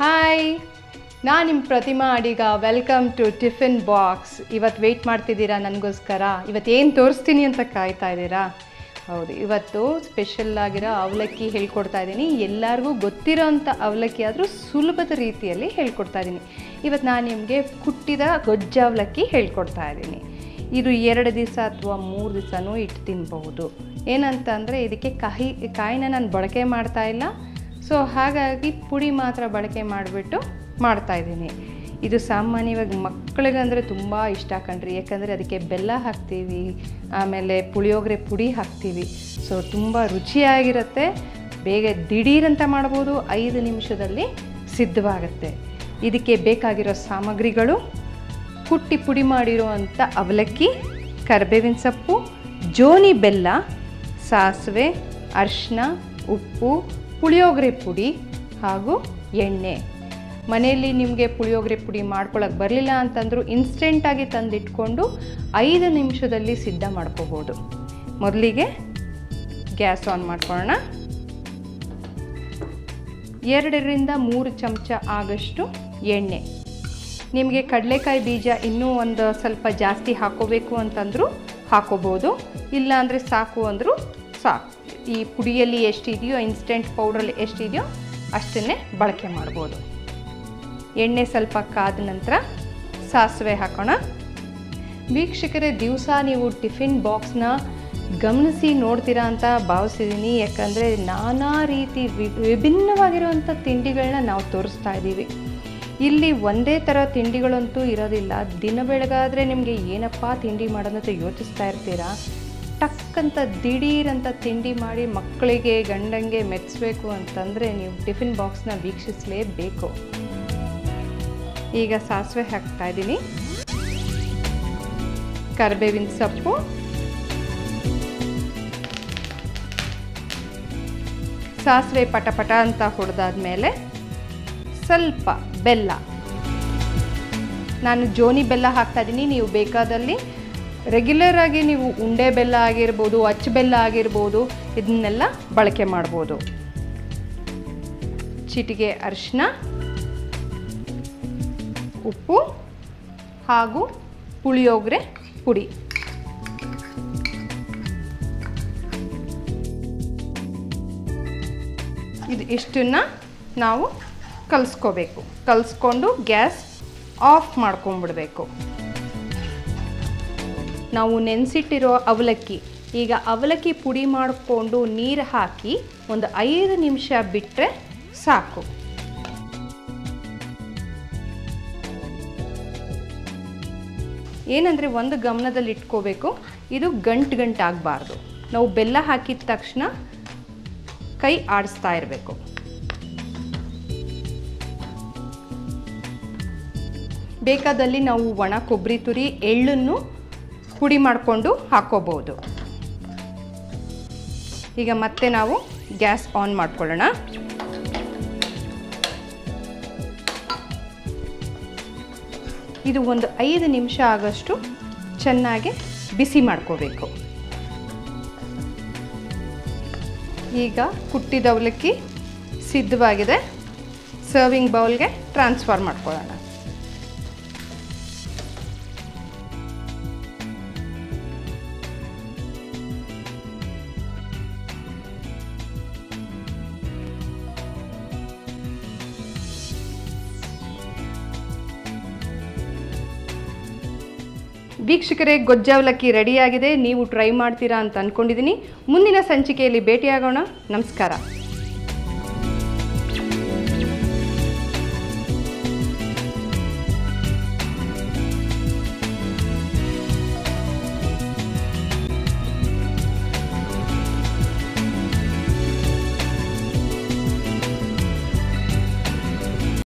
Hi ನಾನು ನಿಮ್ಮ Pratima Adiga. Welcome to tiffin box ಇವತ್ತು ವೆಯ್ಟ್ ಮಾಡ್ತಿದ್ದೀರಾ ನನಗೋಸ್ಕರ? ಇವತ್ತು ಏನು ತೋರಿಸ್ತೀನಿ ಅಂತ ಕಾಯ್ತಾ ಇದ್ದೀರಾ? ಹೌದು, ಇವತ್ತು ಸ್ಪೆಷಲ್ ಆಗಿರೋ ಅವಲಕ್ಕಿ ಹೇಳ್ಕೊಡ್ತಾ ಇದ್ದೀನಿ. ಎಲ್ಲರಿಗೂ ಗೊತ್ತಿರೋ ಅಂಥ ಅವಲಕ್ಕಿ ಆದರೂ ಸುಲಭದ ರೀತಿಯಲ್ಲಿ ಹೇಳ್ಕೊಡ್ತಾ ಇದ್ದೀನಿ. ಇವತ್ತು ನಾನು ನಿಮಗೆ ಕುಟ್ಟಿದ ಗೊಜ್ಜ ಅವಲಕ್ಕಿ ಹೇಳ್ಕೊಡ್ತಾ ಇದ್ದೀನಿ. ಇದು ಎರಡು ದಿವಸ ಅಥವಾ ಮೂರು ದಿವಸನೂ ಇಟ್ಟು ತಿನ್ಬಹುದು. ಏನಂತಂದರೆ ಇದಕ್ಕೆ ಕಾಯಿ ಕಾಯಿನ ನಾನು ಬಳಕೆ ಮಾಡ್ತಾ ಇಲ್ಲ. ಸೊ ಹಾಗಾಗಿ ಪುಡಿ ಮಾತ್ರ ಬಳಕೆ ಮಾಡಿಬಿಟ್ಟು ಮಾಡ್ತಾಯಿದ್ದೀನಿ ಇದು ಸಾಮಾನ್ಯವಾಗಿ ಮಕ್ಕಳಿಗಂದರೆ ತುಂಬ ಇಷ್ಟ ಕಣ್ರಿ. ಯಾಕಂದರೆ ಅದಕ್ಕೆ ಬೆಲ್ಲ ಹಾಕ್ತೀವಿ, ಆಮೇಲೆ ಪುಳಿಯೋಗರೆ ಪುಡಿ ಹಾಕ್ತೀವಿ. ಸೊ ತುಂಬ ರುಚಿಯಾಗಿರುತ್ತೆ. ಬೇಗ ದಿಢೀರಂತ ಮಾಡ್ಬೋದು, ಐದು ನಿಮಿಷದಲ್ಲಿ ಸಿದ್ಧವಾಗುತ್ತೆ. ಇದಕ್ಕೆ ಬೇಕಾಗಿರೋ ಸಾಮಗ್ರಿಗಳು, ಕುಟ್ಟಿ ಪುಡಿ ಮಾಡಿರುವಂಥ ಅವಲಕ್ಕಿ, ಕರ್ಬೇವಿನ ಸೊಪ್ಪು, ಜೋನಿ ಬೆಲ್ಲ, ಸಾಸಿವೆ ಅರಿಶಿನ ಉಪ್ಪು ಪುಳಿಯೋಗರೆ ಪುಡಿ ಹಾಗೂ ಎಣ್ಣೆ. ಮನೆಯಲ್ಲಿ ನಿಮಗೆ ಪುಳಿಯೋಗರೆ ಪುಡಿ ಮಾಡ್ಕೊಳ್ಳೋಕೆ ಬರಲಿಲ್ಲ ಅಂತಂದರೂ ಇನ್ಸ್ಟೆಂಟಾಗಿ ತಂದಿಟ್ಕೊಂಡು ಐದು ನಿಮಿಷದಲ್ಲಿ ಸಿದ್ಧ ಮಾಡ್ಕೋಬೋದು. ಮೊದಲಿಗೆ ಗ್ಯಾಸ್ ಆನ್ ಮಾಡ್ಕೊಳ್ಳೋಣ. ಎರಡರಿಂದ ಮೂರು ಚಮಚ ಆಗಷ್ಟು ಎಣ್ಣೆ. ನಿಮಗೆ ಕಡಲೆಕಾಯಿ ಬೀಜ ಇನ್ನೂ ಒಂದು ಸ್ವಲ್ಪ ಜಾಸ್ತಿ ಹಾಕೋಬೇಕು ಅಂತಂದರೂ ಹಾಕೋಬೋದು. ಇಲ್ಲಾಂದರೆ ಸಾಕು ಅಂದರೂ ಸಾಕು. ಈ ಪುಡಿಯಲ್ಲಿ ಎಷ್ಟಿದೆಯೋ ಇನ್ಸ್ಟೆಂಟ್ ಪೌಡ್ರಲ್ಲಿ ಎಷ್ಟಿದೆಯೋ ಅಷ್ಟನ್ನೇ ಬಳಕೆ ಮಾಡ್ಬೋದು. ಎಣ್ಣೆ ಸ್ವಲ್ಪ ಕಾದ ನಂತರ ಸಾಸಿವೆ ಹಾಕೋಣ. ವೀಕ್ಷಕರೇ, ದಿವಸ ನೀವು ಟಿಫಿನ್ ಬಾಕ್ಸ್ನ ಗಮನಿಸಿ ನೋಡ್ತೀರಾ ಅಂತ ಭಾವಿಸಿದ್ದೀನಿ. ಯಾಕಂದರೆ ನಾನಾ ರೀತಿ ವಿಭಿನ್ನವಾಗಿರುವಂಥ ತಿಂಡಿಗಳನ್ನ ನಾವು ತೋರಿಸ್ತಾ ಇದ್ದೀವಿ. ಇಲ್ಲಿ ಒಂದೇ ಥರ ತಿಂಡಿಗಳಂತೂ ಇರೋದಿಲ್ಲ. ದಿನ ಬೆಳಗಾದರೆ ನಿಮಗೆ ಏನಪ್ಪ ತಿಂಡಿ ಮಾಡೋದಂತ ಯೋಚಿಸ್ತಾ ಇರ್ತೀರಾ? ಟಕ್ ಅಂತ ದಿಢೀರಂತ ತಿಂಡಿ ಮಾಡಿ ಮಕ್ಕಳಿಗೆ, ಗಂಡಂಗೆ ಮೆಚ್ಚಬೇಕು ಅಂತಂದರೆ ನೀವು ಟಿಫಿನ್ ಬಾಕ್ಸ್ನ ವೀಕ್ಷಿಸಲೇಬೇಕು. ಈಗ ಸಾಸಿವೆ ಹಾಕ್ತಾ ಇದ್ದೀನಿ. ಕರಿಬೇವಿನ ಸೊಪ್ಪು. ಸಾಸಿವೆ ಪಟಪಟ ಪಟ ಅಂತ ಹೊಡೆದಾದ್ಮೇಲೆ ಸ್ವಲ್ಪ ಬೆಲ್ಲ. ನಾನು ಜೋನಿ ಬೆಲ್ಲ ಹಾಕ್ತಾ ಇದ್ದೀನಿ, ನೀವು ಬೇಕಾದಲ್ಲಿ ರೆಗ್ಯುಲರ್ ಆಗಿ ನೀವು ಉಂಡೆ ಬೆಲ್ಲ ಆಗಿರ್ಬೋದು, ಅಚ್ಚ ಬೆಲ್ಲ ಆಗಿರ್ಬೋದು, ಇದನ್ನೆಲ್ಲ ಬಳಕೆ ಮಾಡ್ಬೋದು. ಚಿಟಿಗೆ ಅರಿಶಿನ, ಉಪ್ಪು ಹಾಗೂ ಪುಳಿಯೋಗರೆ ಪುಡಿ. ಇದು ಇಷ್ಟನ್ನು ನಾವು ಕಲಿಸ್ಕೋಬೇಕು. ಕಲಿಸ್ಕೊಂಡು ಗ್ಯಾಸ್ ಆಫ್ ಮಾಡ್ಕೊಂಬಿಡ್ಬೇಕು ನಾವು ನೆನೆಸಿಟ್ಟಿರೋ ಅವಲಕ್ಕಿ. ಈಗ ಅವಲಕ್ಕಿ ಪುಡಿ ಮಾಡಿಕೊಂಡು ನೀರು ಹಾಕಿ ಒಂದು ಐದು ನಿಮಿಷ ಬಿಟ್ಟರೆ ಸಾಕು. ಏನಂದರೆ ಒಂದು ಗಮನದಲ್ಲಿ ಇಟ್ಕೋಬೇಕು ಇದು ಗಂಟು ಗಂಟು ಆಗಬಾರ್ದು. ನಾವು ಬೆಲ್ಲ ಹಾಕಿದ ತಕ್ಷಣ ಕೈ ಆಡಿಸ್ತಾ ಇರಬೇಕು. ಬೇಕಾದಲ್ಲಿ ನಾವು ಒಣ ಕೊಬ್ಬರಿ ತುರಿ, ಎಳ್ಳನ್ನು ಪುಡಿ ಮಾಡಿಕೊಂಡು ಹಾಕೋಬೋದು ಈಗ ಮತ್ತೆ ನಾವು ಗ್ಯಾಸ್ ಆನ್ ಮಾಡ್ಕೊಳ್ಳೋಣ. ಇದು ಒಂದು ಐದು ನಿಮಿಷ ಆಗೋಷ್ಟು ಚೆನ್ನಾಗಿ ಬಿಸಿ ಮಾಡ್ಕೋಬೇಕು. ಈಗ ಕುಟ್ಟಿದ ಅವಲಕ್ಕಿ ಸಿದ್ಧವಾಗಿದೆ. ಸರ್ವಿಂಗ್ ಬೌಲ್ಗೆ ಟ್ರಾನ್ಸ್ಫರ್ ಮಾಡ್ಕೊಳ್ಳೋಣ. ವೀಕ್ಷಕರೇ ಗೊಜ್ಜಾವಲಕ್ಕಿ ರೆಡಿಯಾಗಿದೆ. ನೀವು ಟ್ರೈ ಮಾಡ್ತೀರಾ ಅಂತ ಅಂದ್ಕೊಂಡಿದ್ದೀನಿ ಮುಂದಿನ ಸಂಚಿಕೆಯಲ್ಲಿ ಭೇಟಿಯಾಗೋಣ. ನಮಸ್ಕಾರ.